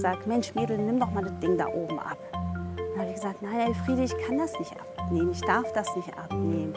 gesagt, Mensch Mädel, nimm doch mal das Ding da oben ab. Dann habe ich gesagt, nein Elfriede, ich kann das nicht abnehmen, ich darf das nicht abnehmen.